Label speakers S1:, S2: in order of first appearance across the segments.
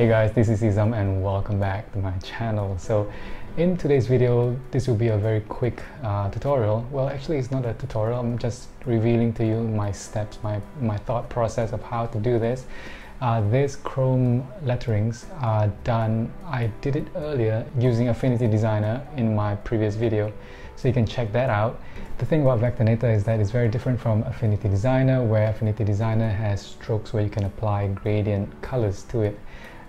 S1: Hey guys, this is Izam and welcome back to my channel. So in today's video, this will be a very quick uh, tutorial. Well, actually it's not a tutorial, I'm just revealing to you my steps, my, my thought process of how to do this. Uh, these chrome letterings are done, I did it earlier using Affinity Designer in my previous video. So you can check that out. The thing about Vectornator is that it's very different from Affinity Designer where Affinity Designer has strokes where you can apply gradient colors to it.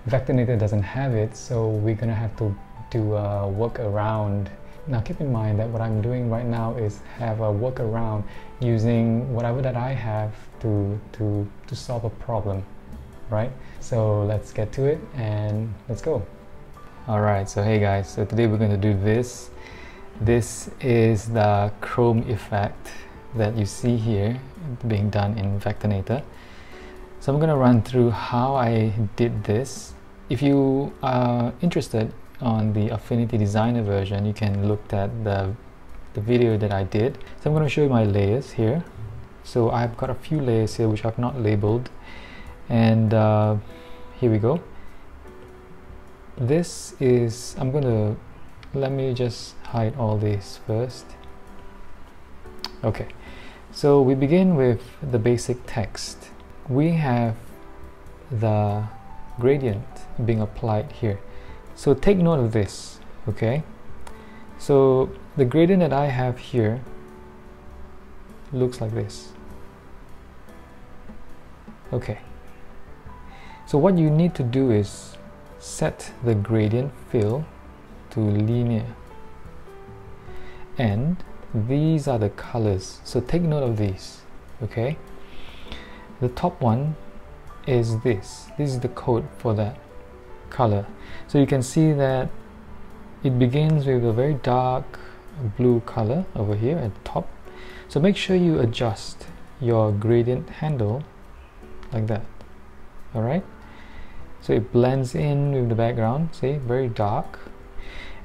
S1: Vectornator doesn't have it so we're gonna have to do a workaround. Now keep in mind that what I'm doing right now is have a workaround using whatever that I have to, to, to solve a problem, right? So let's get to it and let's go. Alright, so hey guys, so today we're going to do this this is the chrome effect that you see here being done in Vectornator. So I'm going to run through how I did this. If you are interested on the Affinity Designer version, you can look at the, the video that I did. So I'm going to show you my layers here. So I've got a few layers here which I've not labeled. And uh, here we go. This is, I'm going to let me just hide all these first okay so we begin with the basic text we have the gradient being applied here. So take note of this okay? So the gradient that I have here looks like this. Okay. So what you need to do is set the gradient fill to linear. And these are the colors. So take note of these okay the top one is this. This is the code for that color. So you can see that it begins with a very dark blue color over here at the top. So make sure you adjust your gradient handle like that. All right? So it blends in with the background see? Very dark.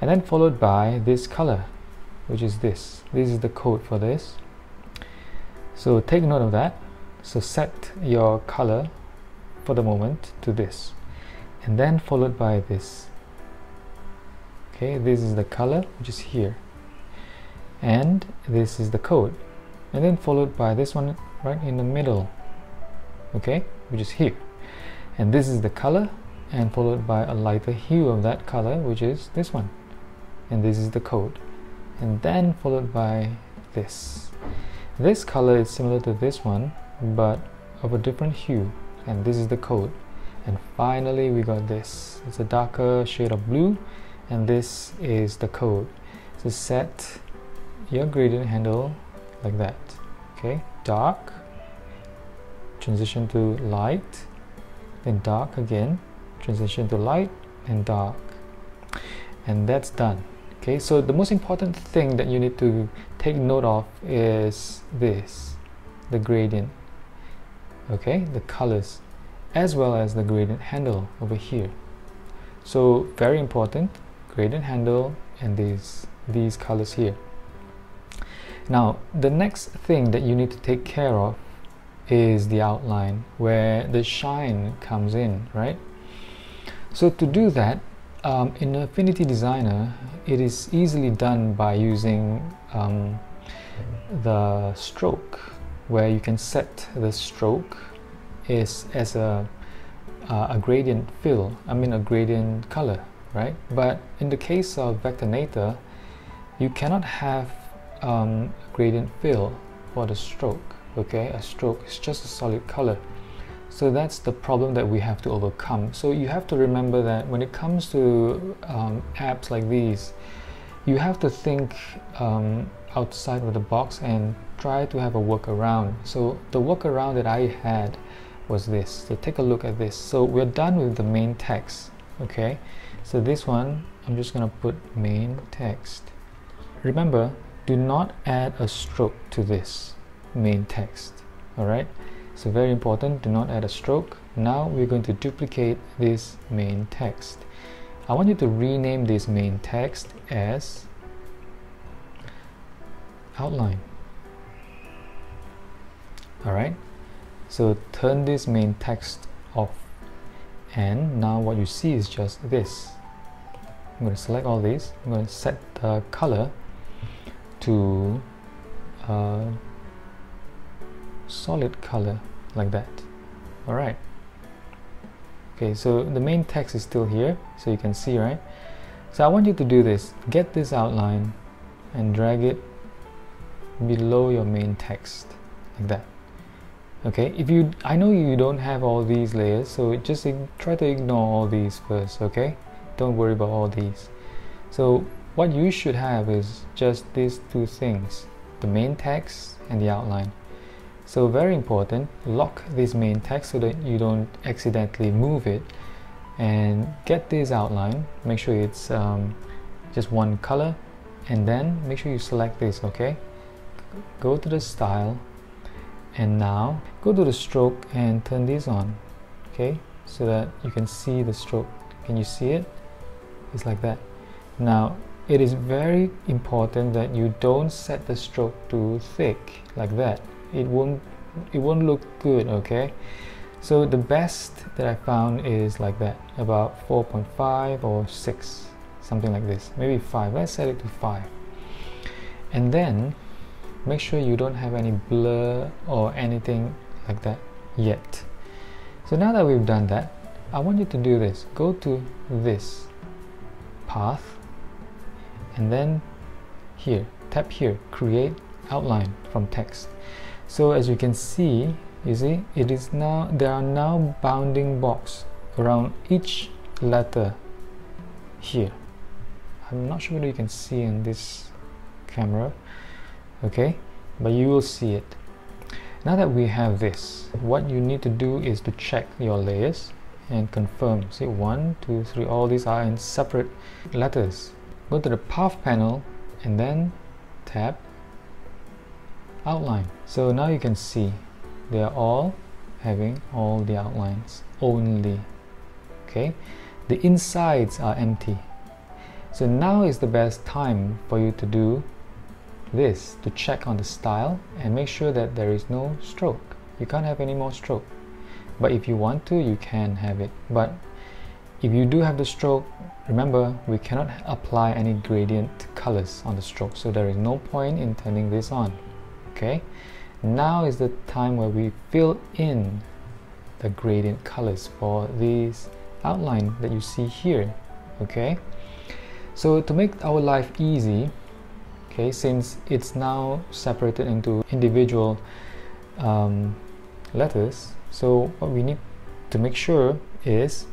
S1: And then followed by this color which is this. This is the code for this. So take note of that so set your color for the moment to this and then followed by this. Okay this is the color which is here and this is the code and then followed by this one right in the middle okay which is here. And this is the color and followed by a lighter hue of that color which is this one and this is the code and then followed by this. This color is similar to this one but of a different hue and this is the code. And finally we got this. It's a darker shade of blue and this is the code. So set your gradient handle like that okay? Dark transition to light then dark again transition to light and dark. And that's done okay? So the most important thing that you need to take note of is this the gradient okay the colors as well as the gradient handle over here. So very important gradient handle and these these colors here. Now the next thing that you need to take care of is the outline where the shine comes in right? So to do that um, in Affinity Designer, it is easily done by using um, the stroke, where you can set the stroke is as a uh, a gradient fill. I mean a gradient color, right? But in the case of Vectornator, you cannot have um, gradient fill for the stroke. Okay, a stroke is just a solid color. So that's the problem that we have to overcome. So you have to remember that when it comes to um, apps like these, you have to think um, outside of the box and try to have a workaround. So the workaround that I had was this. So take a look at this. So we're done with the main text. Okay. So this one, I'm just gonna put main text. Remember, do not add a stroke to this main text. All right so very important do not add a stroke now we're going to duplicate this main text I want you to rename this main text as outline alright? So turn this main text off. And now what you see is just this. I'm going to select all these. I'm going to set the color to uh, solid color like that. Alright? Okay so the main text is still here so you can see right? So I want you to do this. Get this outline and drag it below your main text like that okay if you I know you don't have all these layers so just try to ignore all these first okay? Don't worry about all these. So what you should have is just these two things the main text and the outline. So very important lock this main text so that you don't accidentally move it and get this outline. Make sure it's um, just one color and then make sure you select this okay? Go to the style and now go to the stroke and turn this on okay? So that you can see the stroke. Can you see it? It's like that. Now it is very important that you don't set the stroke too thick like that. It won't it won't look good okay? So the best that I found is like that about 4.5 or 6 something like this. Maybe 5 let's set it to 5 and then make sure you don't have any blur or anything like that yet. So now that we've done that I want you to do this. Go to this path and then here tap here create outline from text. So as you can see you see it is now there are now bounding box around each letter here. I'm not sure whether you can see in this camera okay? But you will see it. Now that we have this what you need to do is to check your layers and confirm. See one two three all these are in separate letters. Go to the path panel and then tap outline. So now you can see they are all having all the outlines only. Okay? The insides are empty. So now is the best time for you to do this to check on the style and make sure that there is no stroke. You can't have any more stroke. But if you want to you can have it. But if you do have the stroke remember we cannot apply any gradient colors on the stroke. So there is no point in turning this on okay? Now is the time where we fill in the gradient colors for these outline that you see here okay? So to make our life easy okay since it's now separated into individual um, letters so what we need to make sure is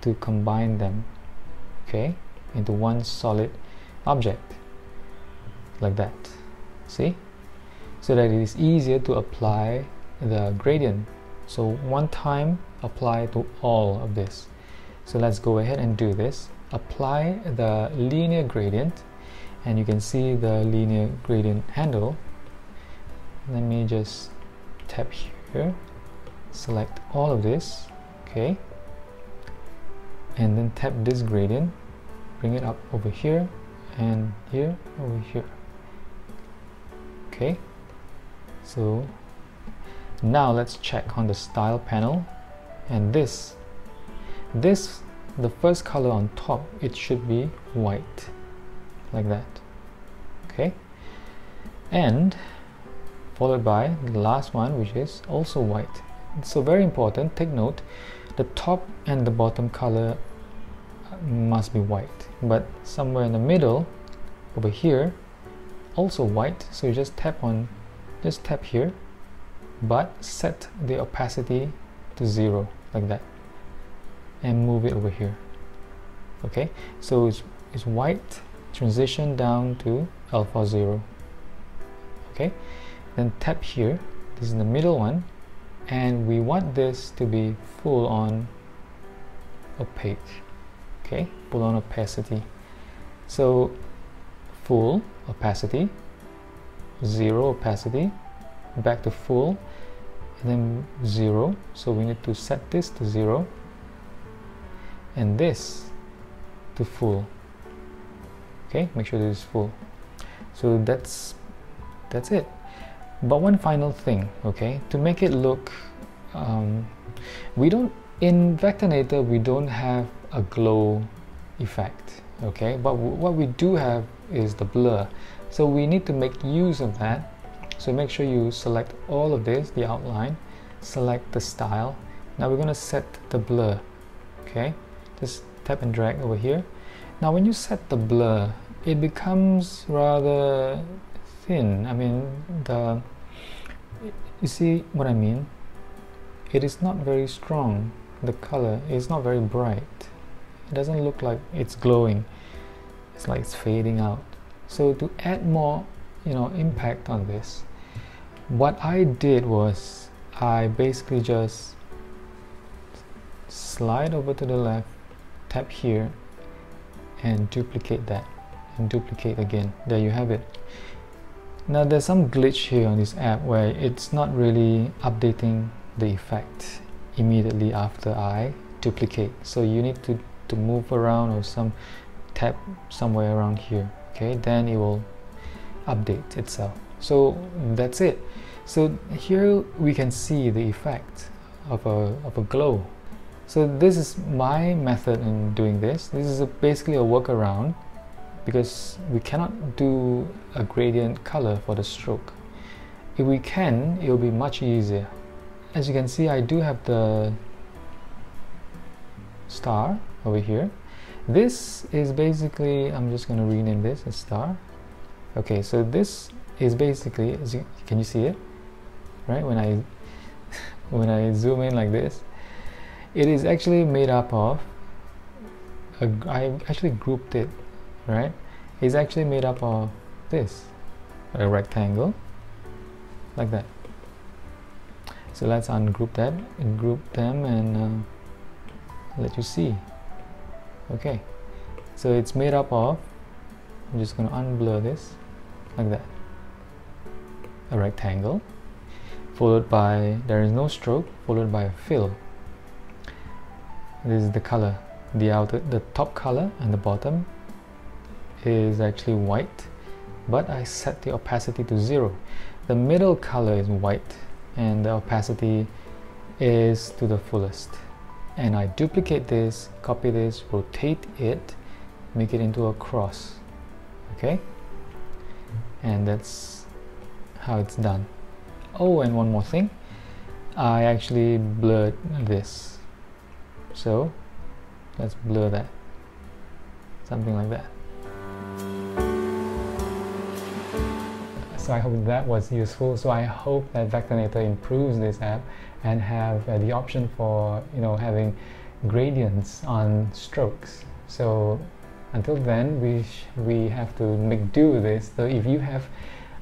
S1: to combine them okay into one solid object like that. See? So that it is easier to apply the gradient. So one time apply to all of this. So let's go ahead and do this. Apply the linear gradient and you can see the linear gradient handle. Let me just tap here. Select all of this okay? And then tap this gradient. Bring it up over here and here over here okay? So now let's check on the style panel. And this this the first color on top it should be white like that. Okay. And followed by the last one which is also white. So very important. Take note the top and the bottom color uh, must be white. But somewhere in the middle over here also white. So you just tap on just tap here but set the opacity to zero like that. And move it over here. Okay? So it's, it's white transition down to alpha 0 okay? Then tap here. This is the middle one. And we want this to be full on opaque. Okay? Full on opacity. So full opacity zero opacity back to full and then zero. So we need to set this to zero and this to full okay make sure this is full. So that's that's it. But one final thing okay to make it look um, we don't in Vectornator we don't have a glow effect okay? But what we do have is the blur. So we need to make use of that. So make sure you select all of this the outline select the style. Now we're going to set the blur okay? Just tap and drag over here. Now when you set the blur it becomes rather thin. I mean the you see what I mean? It is not very strong the color. Is not very bright. It doesn't look like it's glowing. It's like it's fading out. So to add more you know impact on this what I did was I basically just slide over to the left tap here and duplicate that and duplicate again. There you have it. Now there's some glitch here on this app where it's not really updating the effect immediately after I duplicate. So you need to to move around or some tap somewhere around here okay? Then it will update itself. So that's it. So here we can see the effect of a, of a glow. So this is my method in doing this. This is a, basically a workaround because we cannot do a gradient color for the stroke. If we can it will be much easier. As you can see I do have the star over here. This is basically I'm just going to rename this a star. Okay so this is basically you, can you see it? Right when I when I zoom in like this it is actually made up of a, I actually grouped it right? It's actually made up of this a rectangle like that. So let's ungroup that group them and uh, let you see. Okay. So it's made up of I'm just going to unblur this like that. A rectangle followed by there is no stroke followed by a fill. This is the color the outer the top color and the bottom is actually white but I set the opacity to zero. The middle color is white and the opacity is to the fullest. And I duplicate this copy this rotate it make it into a cross okay? And that's how it's done. Oh and one more thing. I actually blurred this. So let's blur that. Something like that so I hope that was useful. So I hope that Vectornator improves this app and have uh, the option for you know having gradients on strokes. So until then we we have to make do with this. So if you have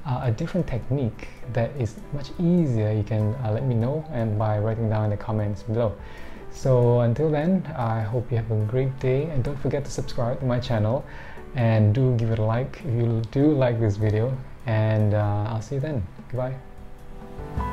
S1: uh, a different technique that is much easier you can uh, let me know and by writing down in the comments below. So until then I hope you have a great day and don't forget to subscribe to my channel and do give it a like. If you do like this video and uh, I'll see you then. Goodbye.